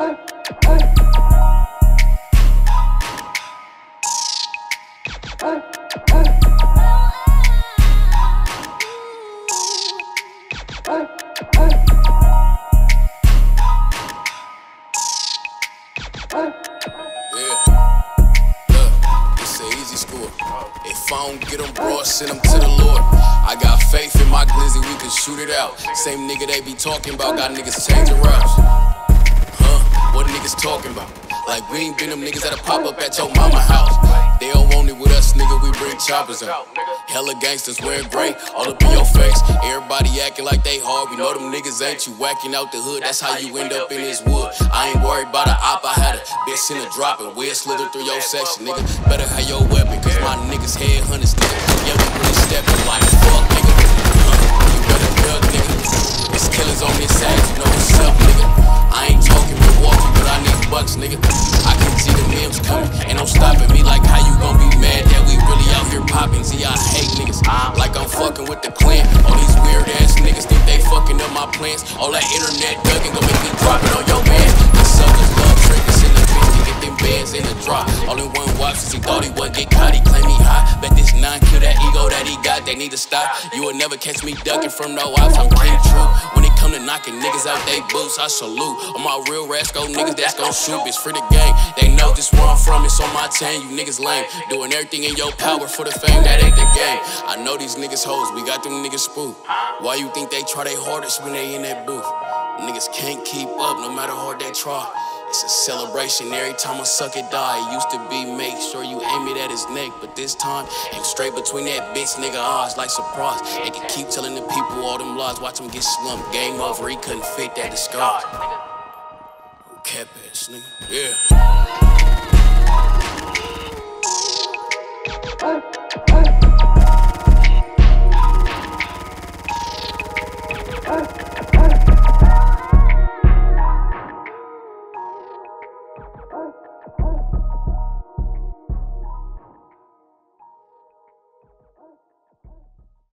If I don't get them broad, send them to the Lord. I got faith in my glizzy, we can shoot it out. Same nigga they be talking about, got niggas changing routes. What niggas talking about? Like we ain't been them niggas that'll pop up at your mama house. They don't want it with us, nigga, we bring choppers out. Hella gangsters wearing gray, all up in your face. Everybody acting like they hard, we know them niggas ain't you whacking out the hood. That's how you end up in this wood. I ain't worried about a op, I had a bitch in a drop and we'll slither through your section, nigga. Better have your weapon, cause my niggas head hunters, nigga. Yeah, we really stepping stopping me. Like how you gon' be mad that we really out here popping? See, I hate niggas, like I'm fucking with the clan. All these weird ass niggas think they fucking up my plans. All that internet dugging gon' make me drop it on your man. The suckers love triggers in the bitch to get them bands in the drop. All in one watch, since he thought he would get caught, he claim he hot. Bet this nine kill that ego that he got, they need to stop. You will never catch me ducking from no ops, I'm king true. When come to knocking niggas out they boots, I salute. All my real rascal niggas that's gon' shoot, bitch, for the game. They know this where I'm from, it's on my chain, you niggas lame. Doing everything in your power for the fame, that ain't the game. I know these niggas hoes, we got them niggas spook. Why you think they try their hardest when they in that booth? Niggas can't keep up no matter how hard they try. It's a celebration every time I suck it die. It used to be make his neck, but this time and straight between that bitch nigga eyes like surprise. They can keep telling the people all them lies, watch him get slumped. Game over, he couldn't fit that disguise. kept ass nigga, yeah.